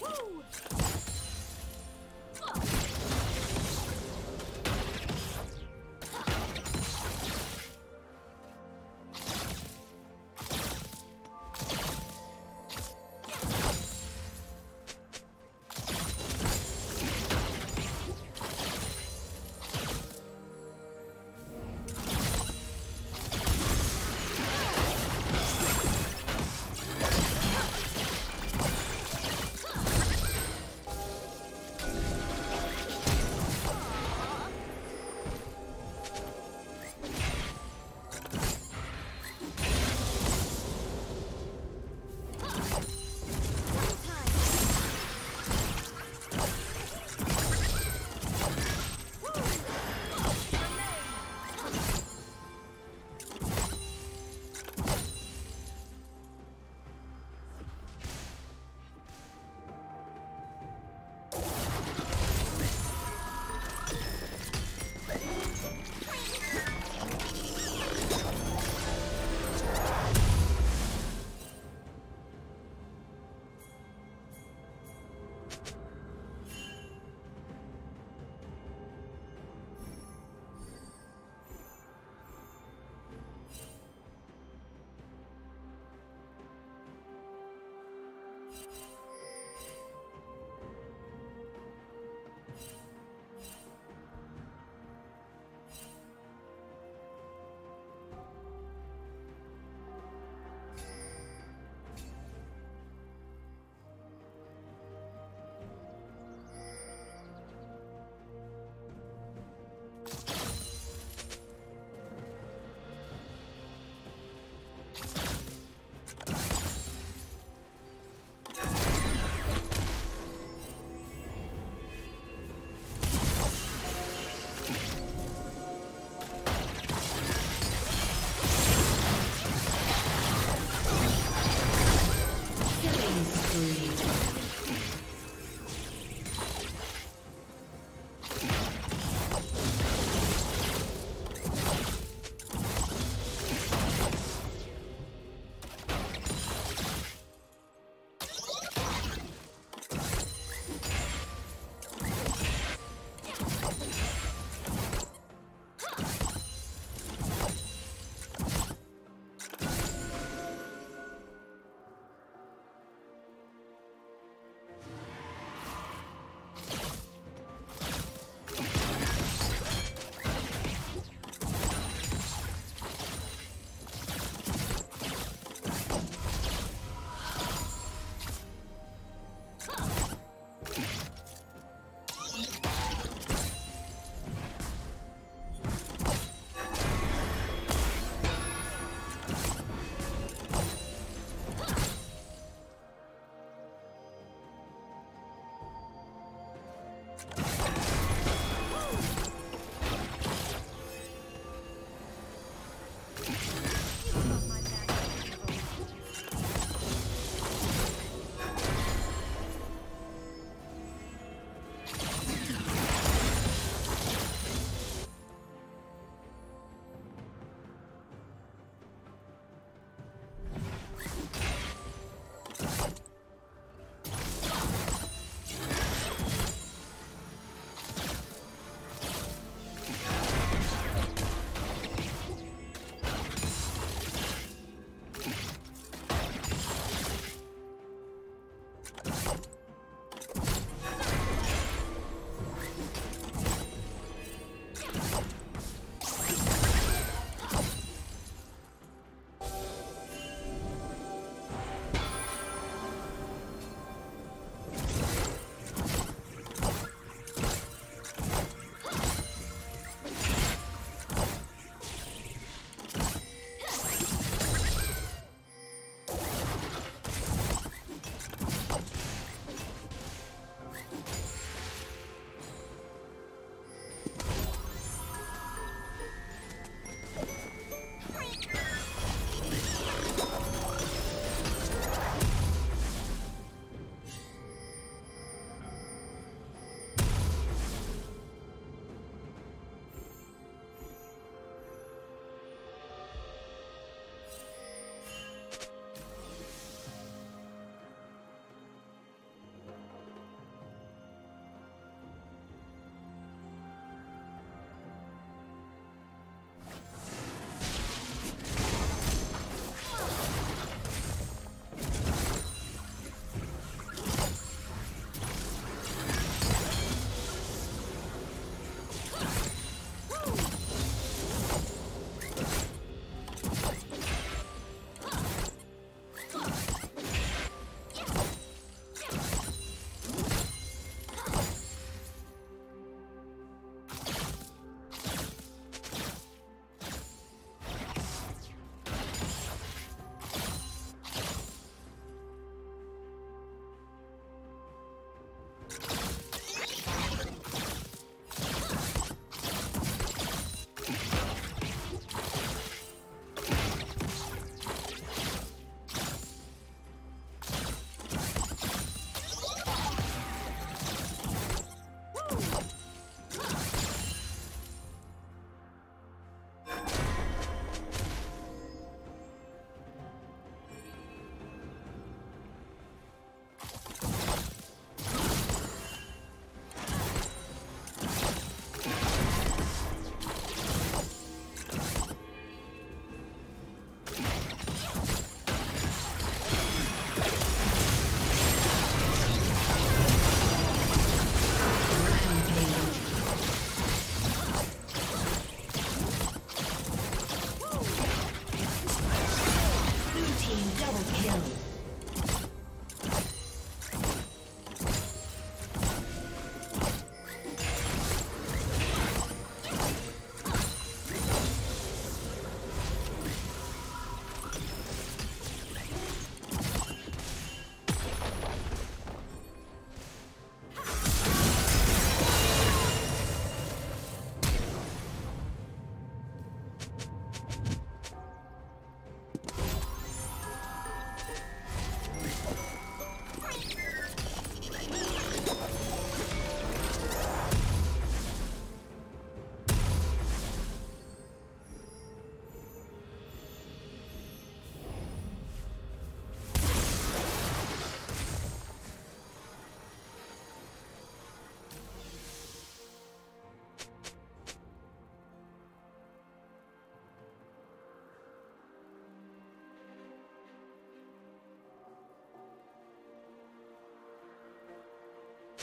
Woo!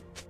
Shut down.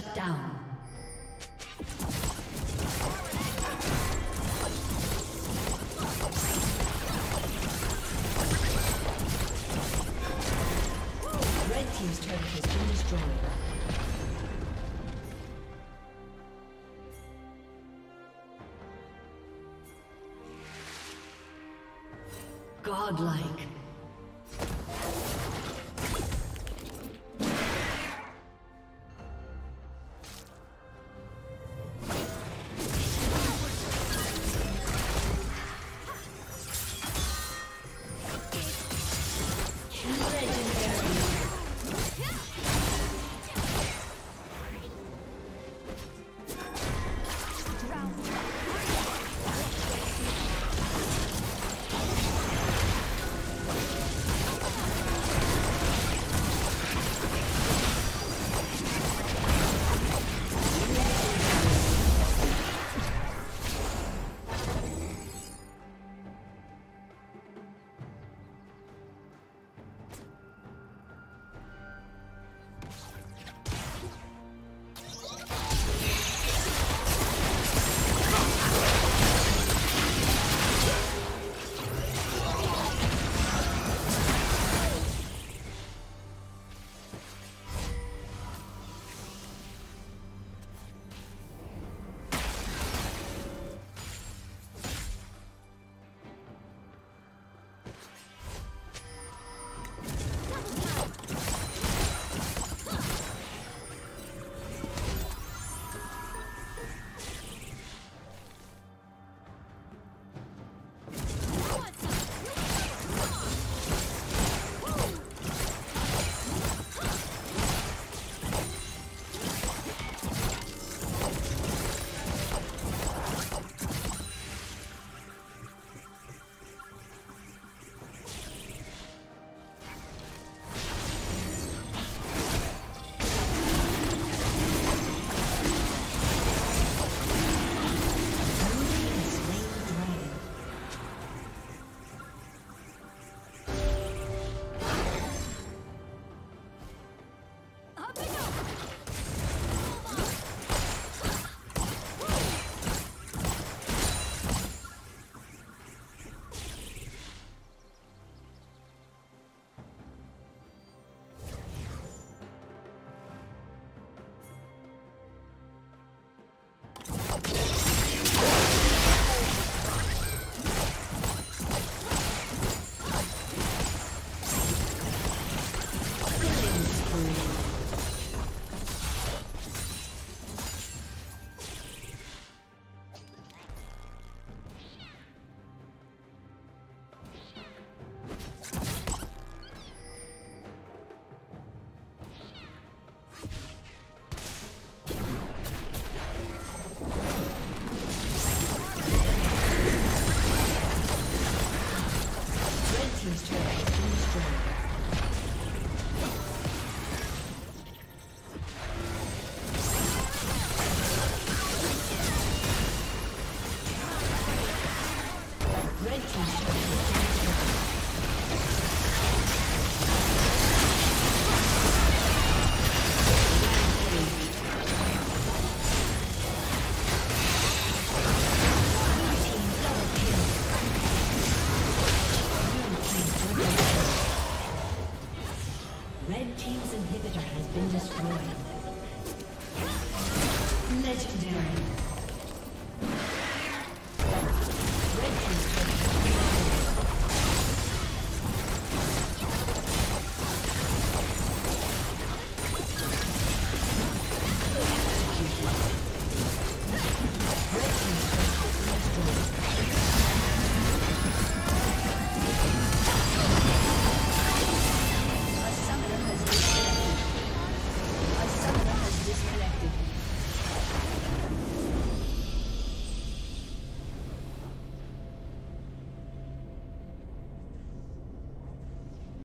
Shut down. Red Team's turret has been destroyed. Godlike.